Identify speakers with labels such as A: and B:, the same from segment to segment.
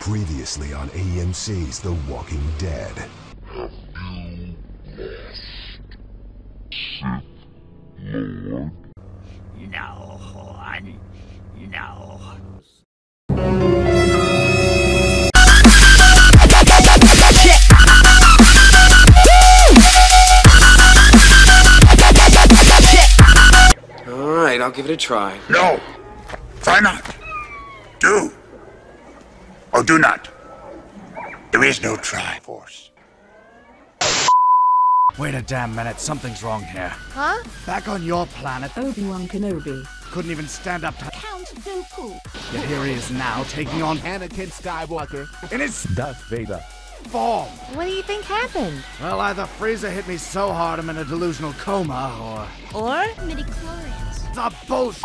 A: Previously on AMC's The Walking Dead.
B: No, Juan. No.
C: All right, I'll give it a try.
D: No. Try not. Do. Or do not. There is no Triforce.
E: Wait a damn minute, something's wrong here.
F: Huh?
E: Back on your planet,
F: Obi-Wan Kenobi.
E: couldn't even stand up to.
F: Count Dooku.
E: Yet here he is now, taking on
G: Anakin Skywalker.
E: in his
G: Darth Vader.
E: form.
F: What do you think happened?
E: Well, either Frieza hit me so hard I'm in a delusional coma, or
F: Or?
H: Midichlorians.
E: it's a bullshit.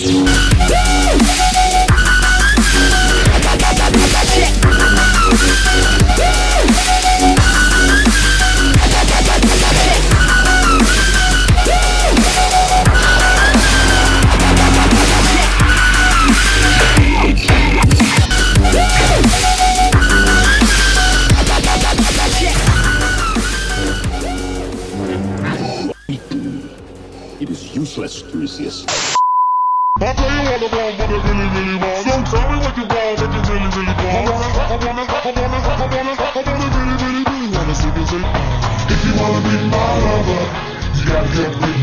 E: It
I: is useless to resist.
J: I'll tell you all about what I really, really want. So tell me what you want, what you really, really want. I wanna, I wanna, I wanna, I wanna, I wanna really, really, really wanna see you say, ah, If you wanna be my lover, you gotta get with